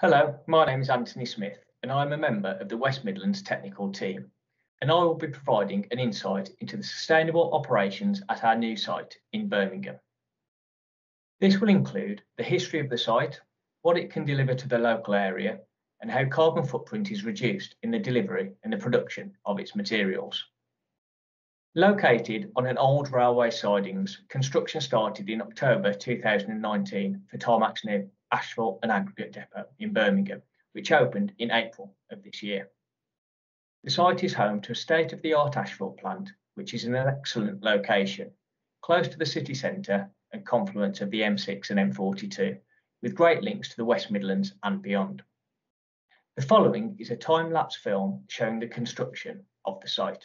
Hello, my name is Anthony Smith and I'm a member of the West Midlands technical team and I will be providing an insight into the sustainable operations at our new site in Birmingham. This will include the history of the site, what it can deliver to the local area, and how carbon footprint is reduced in the delivery and the production of its materials. Located on an old railway sidings, construction started in October 2019 for Tarmac's new asphalt and aggregate depot in Birmingham, which opened in April of this year. The site is home to a state-of-the-art asphalt plant, which is in an excellent location, close to the city centre and confluence of the M6 and M42, with great links to the West Midlands and beyond. The following is a time-lapse film showing the construction of the site.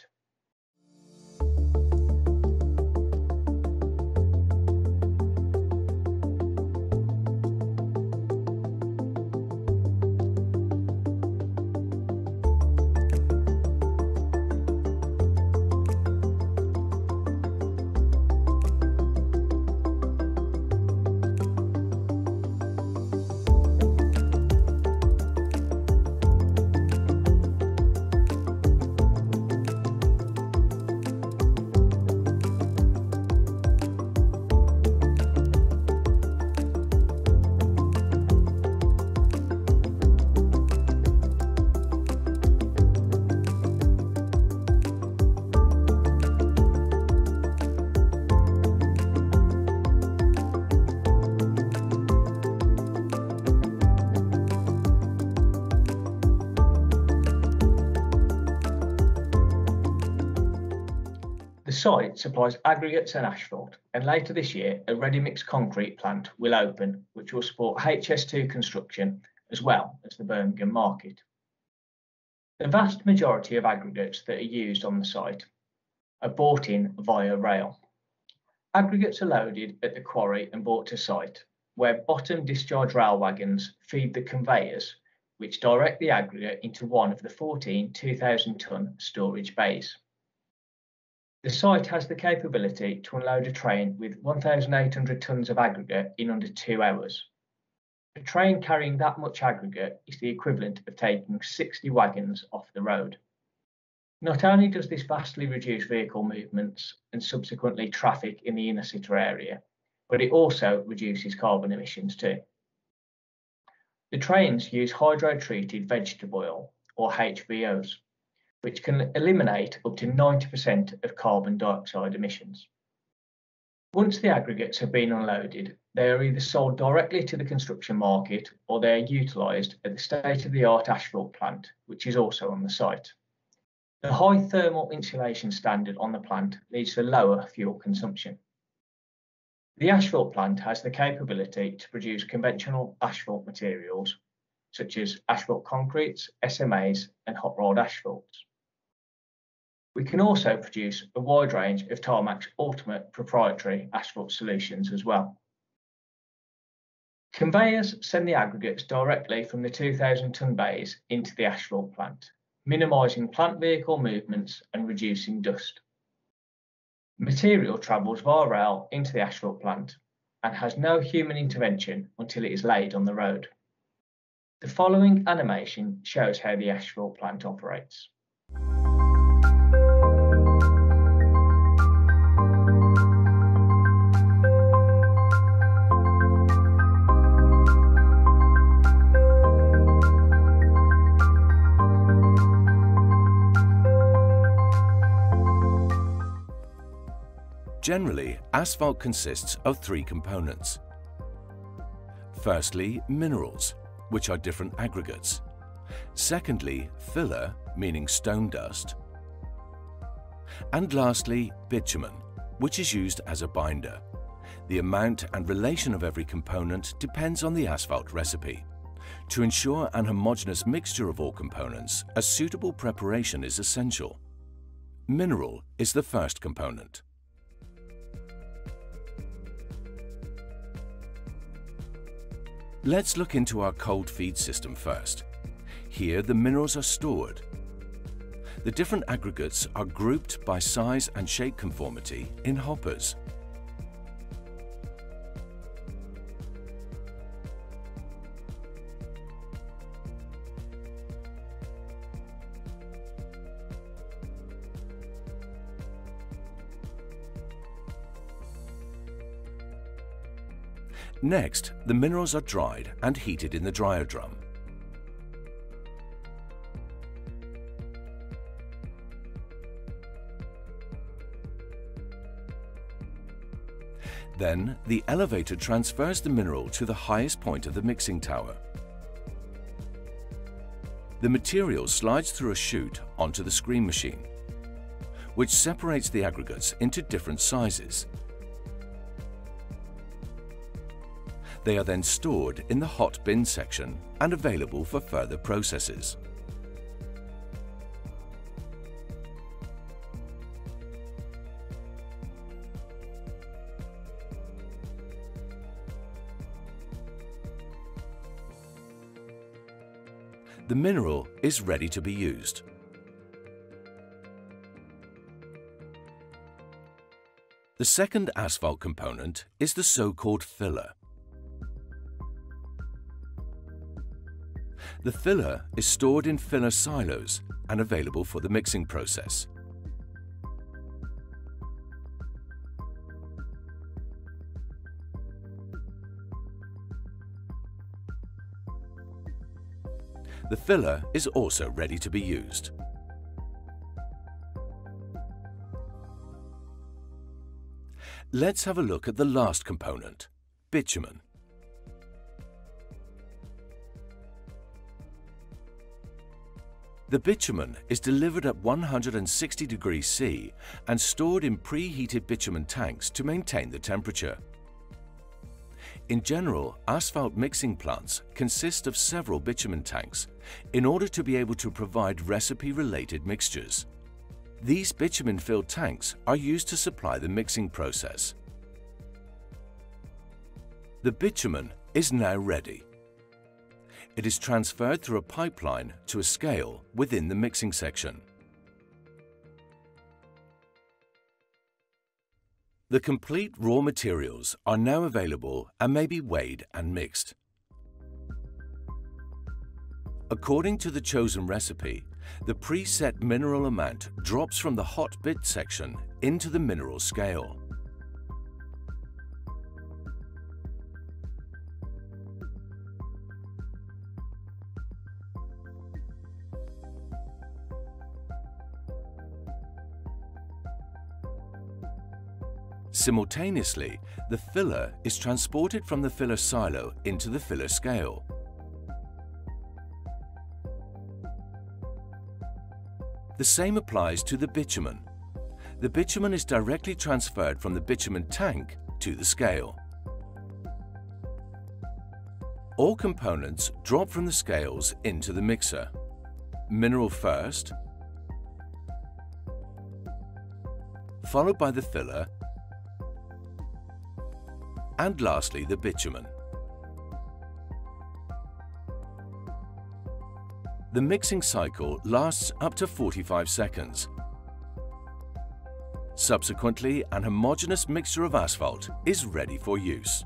Site supplies aggregates and asphalt, and later this year, a ready mix concrete plant will open, which will support HS2 construction as well as the Birmingham market. The vast majority of aggregates that are used on the site are bought in via rail. Aggregates are loaded at the quarry and brought to site, where bottom discharge rail wagons feed the conveyors, which direct the aggregate into one of the 14 2,000 tonne storage bays. The site has the capability to unload a train with 1,800 tonnes of aggregate in under two hours. A train carrying that much aggregate is the equivalent of taking 60 wagons off the road. Not only does this vastly reduce vehicle movements and subsequently traffic in the inner city area, but it also reduces carbon emissions too. The trains use hydro-treated vegetable oil, or HVOs, which can eliminate up to 90% of carbon dioxide emissions. Once the aggregates have been unloaded, they are either sold directly to the construction market or they are utilised at the state-of-the-art asphalt plant, which is also on the site. The high thermal insulation standard on the plant leads to lower fuel consumption. The asphalt plant has the capability to produce conventional asphalt materials such as asphalt concretes, SMAs and hot rolled asphalts. We can also produce a wide range of Tarmac's ultimate proprietary asphalt solutions as well. Conveyors send the aggregates directly from the 2,000 tonne bays into the asphalt plant, minimising plant vehicle movements and reducing dust. Material travels via rail into the asphalt plant and has no human intervention until it is laid on the road. The following animation shows how the asphalt plant operates. Generally, asphalt consists of three components. Firstly, minerals, which are different aggregates. Secondly, filler, meaning stone dust. And lastly, bitumen, which is used as a binder. The amount and relation of every component depends on the asphalt recipe. To ensure an homogeneous mixture of all components, a suitable preparation is essential. Mineral is the first component. Let's look into our cold feed system first. Here the minerals are stored. The different aggregates are grouped by size and shape conformity in hoppers. Next, the minerals are dried and heated in the dryer drum. Then, the elevator transfers the mineral to the highest point of the mixing tower. The material slides through a chute onto the screen machine, which separates the aggregates into different sizes. They are then stored in the hot bin section and available for further processes. the mineral is ready to be used. The second asphalt component is the so-called filler. The filler is stored in filler silos and available for the mixing process. The filler is also ready to be used. Let's have a look at the last component, bitumen. The bitumen is delivered at 160 degrees C and stored in preheated bitumen tanks to maintain the temperature. In general, asphalt mixing plants consist of several bitumen tanks in order to be able to provide recipe-related mixtures. These bitumen-filled tanks are used to supply the mixing process. The bitumen is now ready. It is transferred through a pipeline to a scale within the mixing section. The complete raw materials are now available and may be weighed and mixed. According to the chosen recipe, the preset mineral amount drops from the hot bin section into the mineral scale. Simultaneously, the filler is transported from the filler silo into the filler scale. The same applies to the bitumen. The bitumen is directly transferred from the bitumen tank to the scale. All components drop from the scales into the mixer. Mineral first, followed by the filler and lastly the bitumen. The mixing cycle lasts up to 45 seconds. Subsequently, an homogeneous mixture of asphalt is ready for use.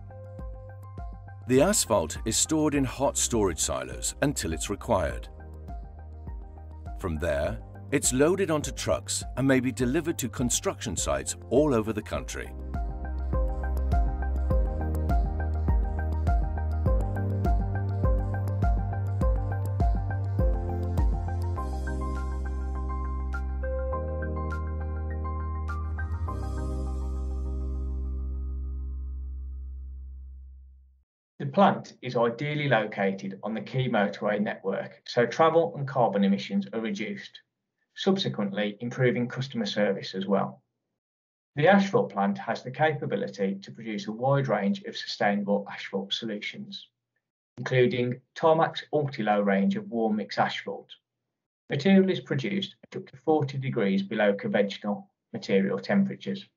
The asphalt is stored in hot storage silos until it's required. From there, it's loaded onto trucks and may be delivered to construction sites all over the country. Plant is ideally located on the key motorway network, so travel and carbon emissions are reduced, subsequently improving customer service as well. The asphalt plant has the capability to produce a wide range of sustainable asphalt solutions, including Tarmac's Ulti-Low range of warm mix asphalt. Material is produced at up to 40 degrees below conventional material temperatures.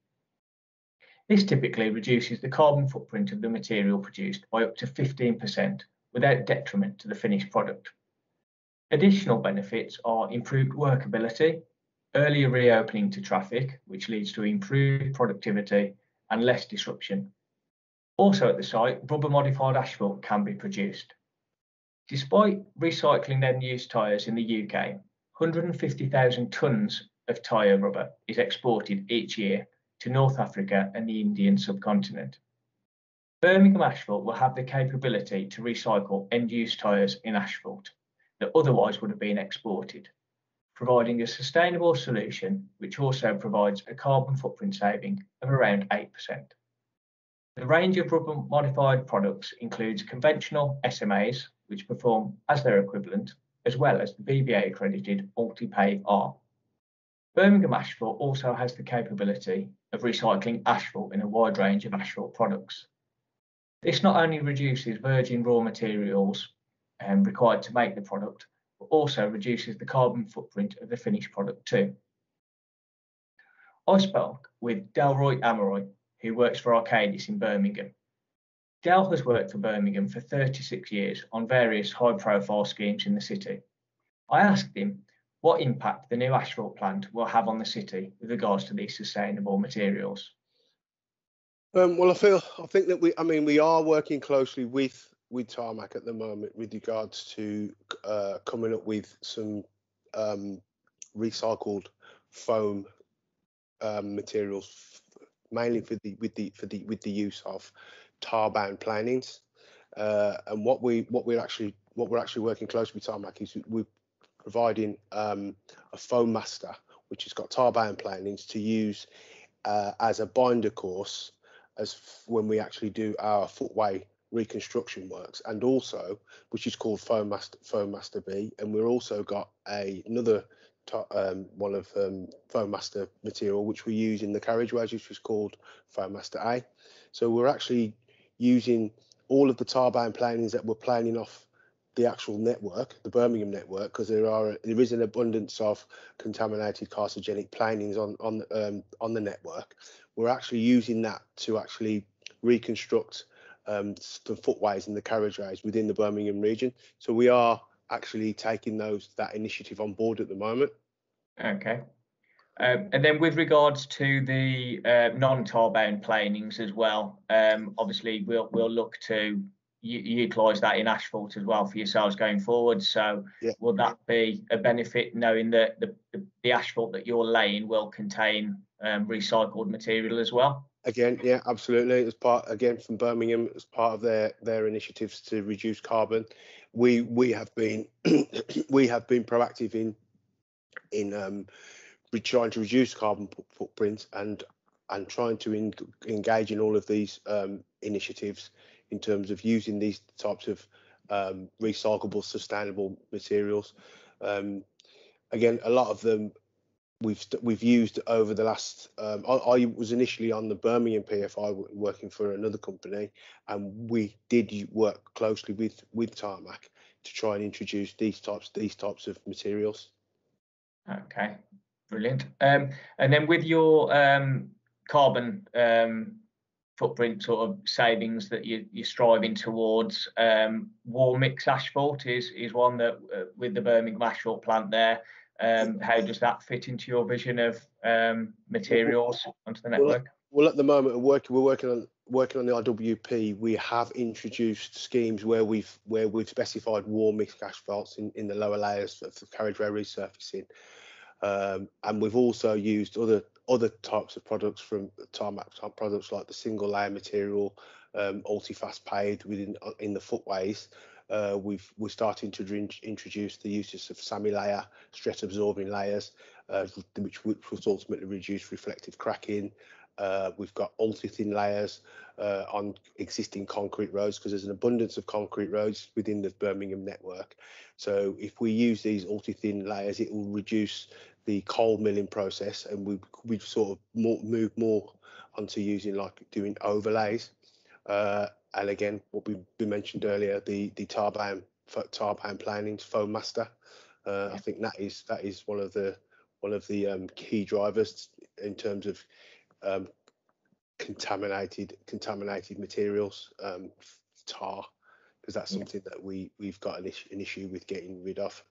This typically reduces the carbon footprint of the material produced by up to 15% without detriment to the finished product. Additional benefits are improved workability, earlier reopening to traffic, which leads to improved productivity and less disruption. Also at the site, rubber modified asphalt can be produced. Despite recycling end use tyres in the UK, 150,000 tonnes of tyre rubber is exported each year to North Africa and the Indian subcontinent. Birmingham Asphalt will have the capability to recycle end-use tyres in asphalt that otherwise would have been exported, providing a sustainable solution which also provides a carbon footprint saving of around 8%. The range of rubber modified products includes conventional SMAs, which perform as their equivalent, as well as the BBA accredited Multi-Pave R. Birmingham Asphalt also has the capability of recycling asphalt in a wide range of asphalt products. This not only reduces virgin raw materials um, required to make the product, but also reduces the carbon footprint of the finished product too. I spoke with Delroy Ameroy, who works for Arcadis in Birmingham. Del has worked for Birmingham for 36 years on various high profile schemes in the city. I asked him what impact the new asphalt plant will have on the city with regards to these sustainable materials. Um, well, I feel I think that we, I mean, we are working closely with with Tarmac at the moment with regards to uh, coming up with some um, recycled foam um, materials, mainly for the with the for the with the use of tar bound planings. Uh, and what we what we're actually what we're actually working closely with Tarmac is we're providing um, a foam master which has got tar bound planings to use uh, as a binder course as when we actually do our footway reconstruction works. And also which is called foam master foam master b and we're also got a, another um, one of um, foam master material which we use in the carriageways which is called foam master a. So we're actually using all of the tar bound planings that we're planning off the actual network, the Birmingham network, because there are there is an abundance of contaminated carcinogenic planings on on um, on the network. We're actually using that to actually reconstruct um, the footways and the carriageways within the Birmingham region. So we are actually taking those that initiative on board at the moment. Okay. Um, and then with regards to the uh, non-tar bound planings as well, um, obviously we'll we'll look to utilise that in asphalt as well for yourselves going forward. So yeah. will that be a benefit knowing that the, the, the asphalt that you're laying will contain um, recycled material as well? Again, yeah, absolutely. As part again from Birmingham, as part of their their initiatives to reduce carbon, we we have been we have been proactive in in um, trying to reduce carbon footprint and and trying to in, engage in all of these um, initiatives in terms of using these types of um, recyclable, sustainable materials. Um, again, a lot of them we've we've used over the last. Um, I, I, was initially on the Birmingham PFI working for another company, and we did work closely with with Tarmac to try and introduce these types these types of materials. Okay, brilliant. Um, and then with your um, carbon um, footprint sort of savings that you, you're striving towards. Um, warm mix asphalt is is one that uh, with the Birmingham asphalt plant there. Um, how does that fit into your vision of um, materials onto the network? Well, at the moment, we're working, we're working on working on the IWP. We have introduced schemes where we've where we've specified warm mix asphalts in, in the lower layers of the carriageway resurfacing. Um, and we've also used other other types of products from tarmac type products like the single layer material, um, ulti-fast paved within uh, in the footways. Uh, we've we're starting to introduce the uses of semi-layer stress absorbing layers, uh, which, which will ultimately reduce reflective cracking. Uh, we've got ultra-thin layers uh, on existing concrete roads because there's an abundance of concrete roads within the Birmingham network. So if we use these ultra-thin layers, it will reduce the cold milling process, and we we sort of more, move more onto using like doing overlays. Uh, and again, what we, we mentioned earlier, the the tar bound Tarban planning foam master. Uh, I think that is that is one of the one of the um, key drivers in terms of um, contaminated contaminated materials, um, tar, because that's something that we we've got an, is- an issue with getting rid of.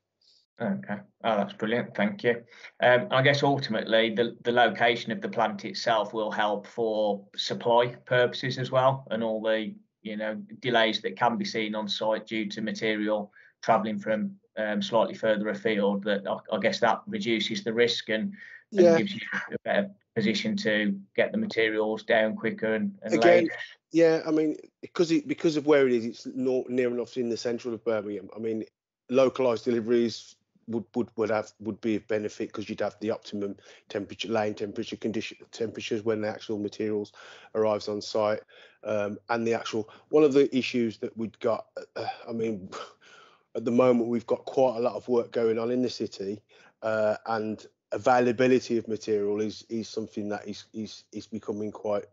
Okay. Oh, that's brilliant. Thank you. Um, I guess ultimately the, the location of the plant itself will help for supply purposes as well, and all the you know delays that can be seen on site due to material travelling from um, slightly further afield. That I, I, guess that reduces the risk and, and yeah. gives you a better position to get the materials down quicker and, and Again, laid. Yeah, I mean, because it because of where it is, it's not near enough in the central of Birmingham. I mean, localized deliveries would would would have would be of benefit because you'd have the optimum temperature lane temperature condition temperatures when the actual materials arrives on site um, and the actual one of the issues that we've got uh, i mean at the moment we've got quite a lot of work going on in the city uh, and availability of material is is something that is is is becoming quite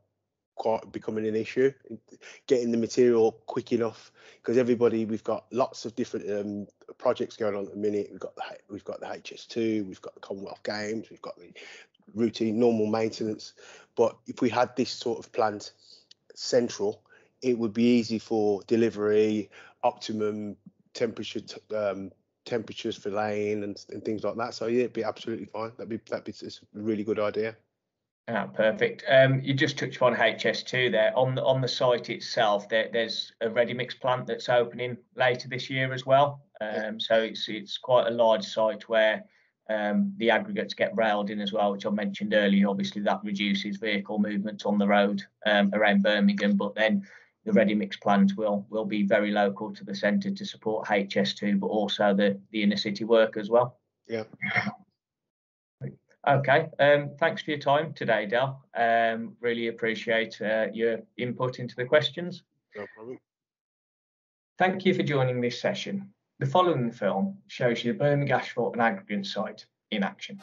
quite becoming an issue. Getting the material quick enough because everybody we've got lots of different um, projects going on at the minute. We've got the we've got the hs2 we've got the commonwealth games we've got the routine normal maintenance. But if we had this sort of plant central it would be easy for delivery optimum temperature um, temperatures for laying and, and things like that so yeah it'd be absolutely fine that'd be that'd be it's a really good idea Ah, perfect. Um, you just touched on HS2 there. On the on the site itself, there, there's a ready mix plant that's opening later this year as well. Um, so it's it's quite a large site where um, the aggregates get railed in as well, which I mentioned earlier. Obviously, that reduces vehicle movements on the road um, around Birmingham, but then the ready mix plant will will be very local to the centre to support HS2, but also the the inner city work as well. Yeah. Okay, um, thanks for your time today, Del. Um, really appreciate uh, your input into the questions. no problem Thank you for joining this session. The following film shows you the Birmingham Asphalt and Aggregate site in action.